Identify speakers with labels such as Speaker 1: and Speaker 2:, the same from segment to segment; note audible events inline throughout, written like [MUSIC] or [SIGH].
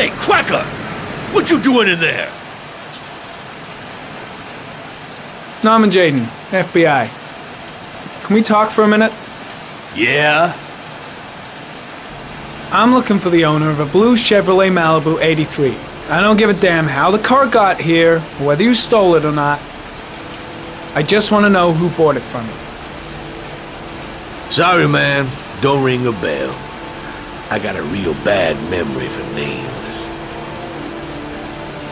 Speaker 1: Hey, Cracker! What you doing in there?
Speaker 2: Norman Jayden, FBI. Can we talk for a minute?
Speaker 1: Yeah?
Speaker 2: I'm looking for the owner of a blue Chevrolet Malibu 83. I don't give a damn how the car got here, or whether you stole it or not. I just want to know who bought it from you.
Speaker 1: Sorry, man. Don't ring a bell. I got a real bad memory for names.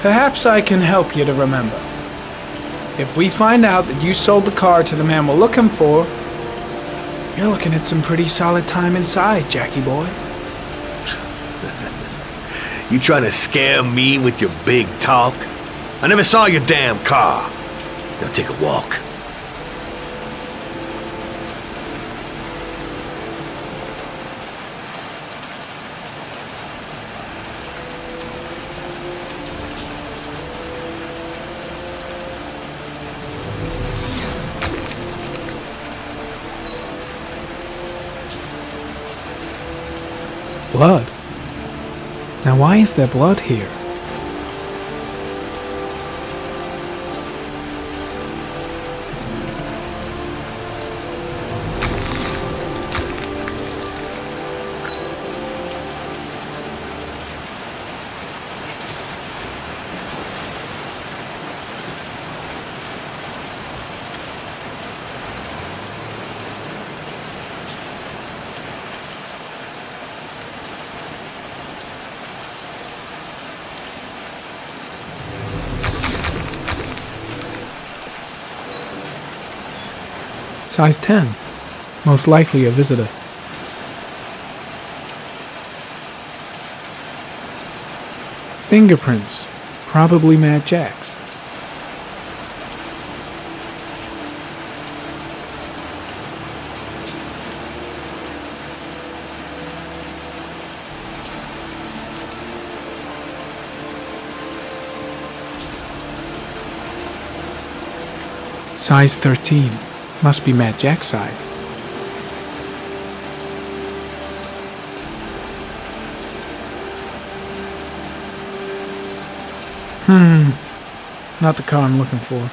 Speaker 2: Perhaps I can help you to remember. If we find out that you sold the car to the man we're looking for, you're looking at some pretty solid time inside, Jackie boy. [LAUGHS]
Speaker 1: You trying to scare me with your big talk? I never saw your damn car. Now take a walk.
Speaker 2: Blood? Now why is there blood here? Size 10. Most likely a visitor. Fingerprints. Probably Mad Jack's. Size 13. Must be Mad Jack's size. Hmm. Not the car I'm looking for.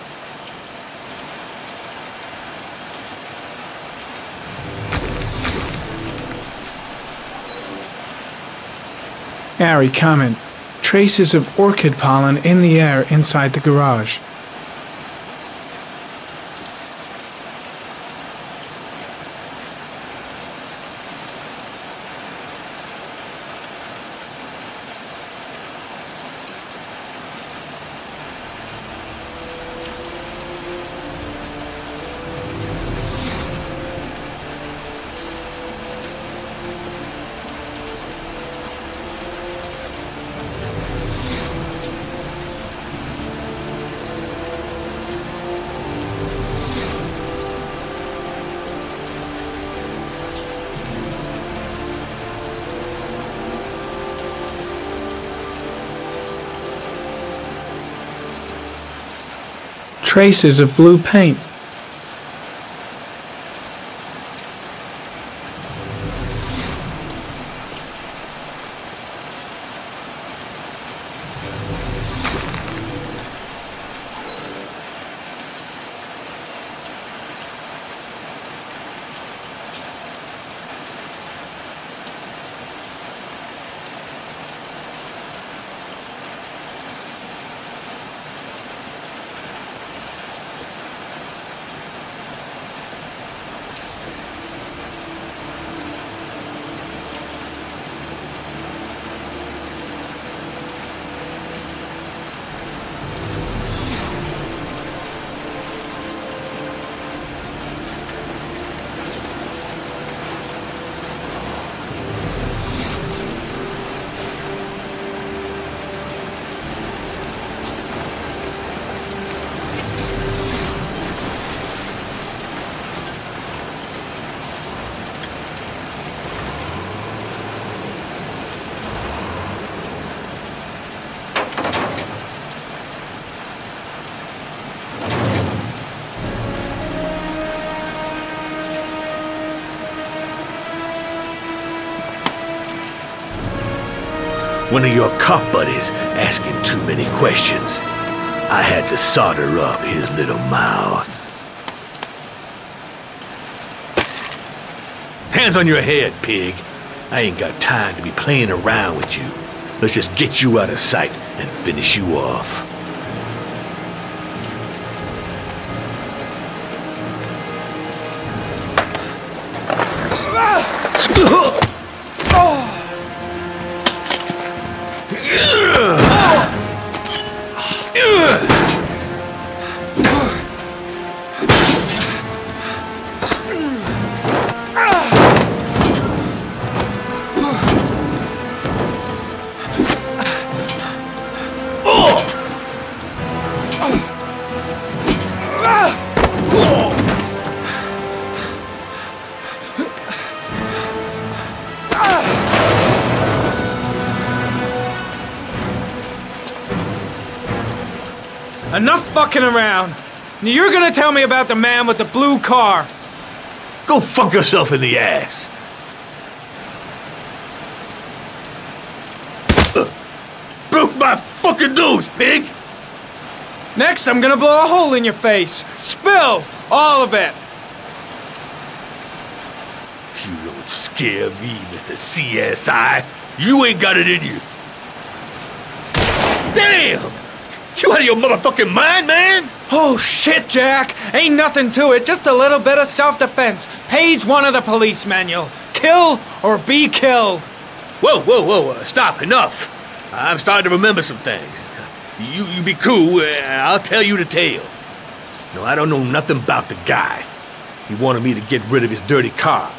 Speaker 2: Ari, comment. Traces of orchid pollen in the air inside the garage. Traces of blue paint.
Speaker 1: One of your cop buddies asking too many questions. I had to solder up his little mouth. Hands on your head, pig. I ain't got time to be playing around with you. Let's just get you out of sight and finish you off.
Speaker 2: Enough fucking around. You're gonna tell me about the man with the blue car.
Speaker 1: Go fuck yourself in the ass. Uh, broke my fucking nose, pig!
Speaker 2: Next, I'm gonna blow a hole in your face. Spill! All of it!
Speaker 1: You don't scare me, Mr. CSI. You ain't got it in you. Damn! You out of your motherfucking mind, man?
Speaker 2: Oh shit, Jack! Ain't nothing to it, just a little bit of self-defense. Page one of the police manual. Kill or be killed.
Speaker 1: Whoa, whoa, whoa, uh, stop, enough. I'm starting to remember some things. You, you be cool, uh, I'll tell you the tale. No, I don't know nothing about the guy. He wanted me to get rid of his dirty car,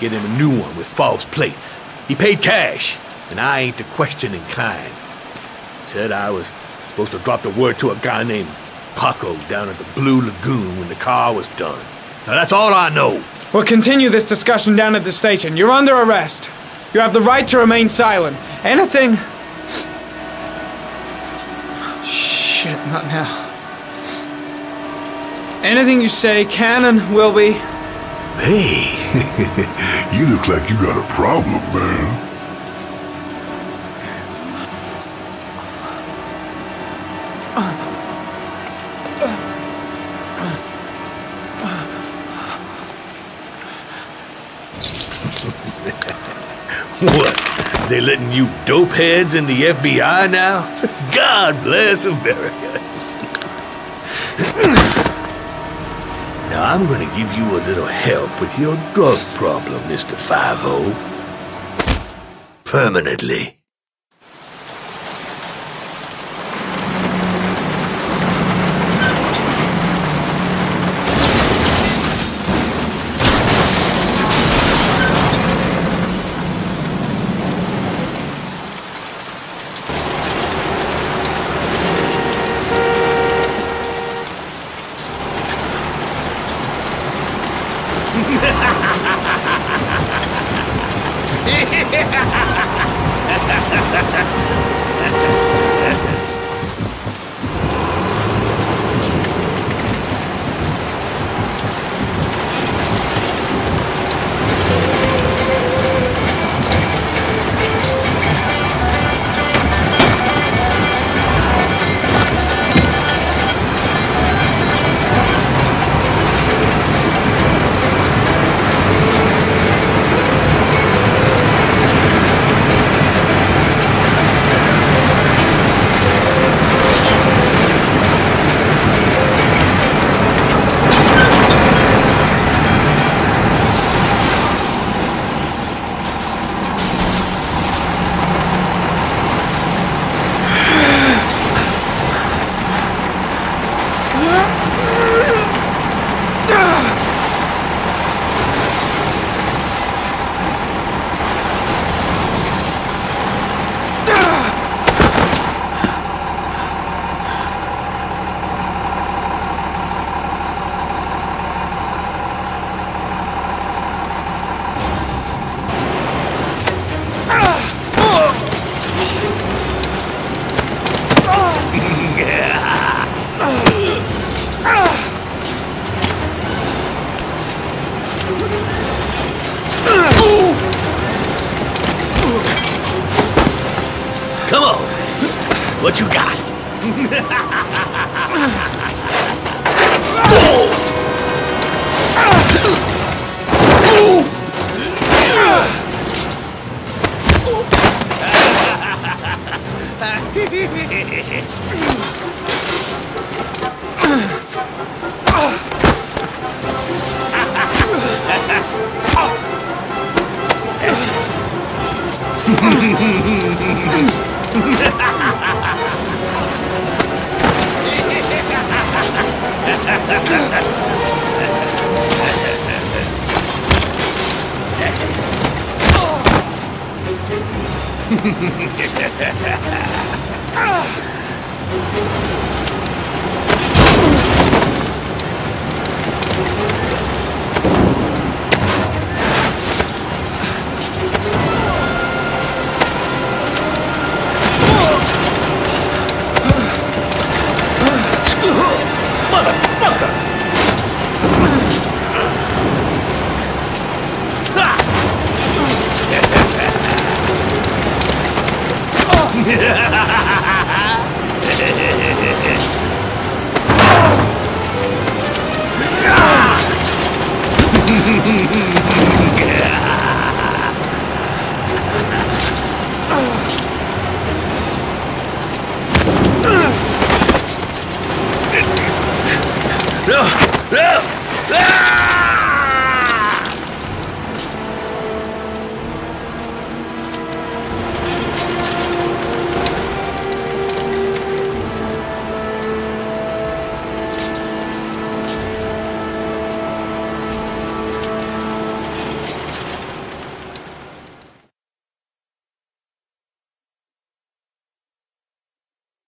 Speaker 1: get him a new one with false plates. He paid cash, and I ain't the questioning kind. Said I was Supposed to drop the word to a guy named Paco down at the Blue Lagoon when the car was done. Now that's all I know.
Speaker 2: We'll continue this discussion down at the station. You're under arrest. You have the right to remain silent. Anything... Shit, not now. Anything you say can and will be...
Speaker 1: Hey. [LAUGHS]
Speaker 3: you look like you got a problem, man. [LAUGHS]
Speaker 1: What? They letting you dope heads in the FBI now? [LAUGHS] God bless America. now I'm gonna give you a little help with your drug problem, Mr. Five-O. Permanently. [LAUGHS] Ha! What you got? [LAUGHS] That's it. [LAUGHS] Ah. No!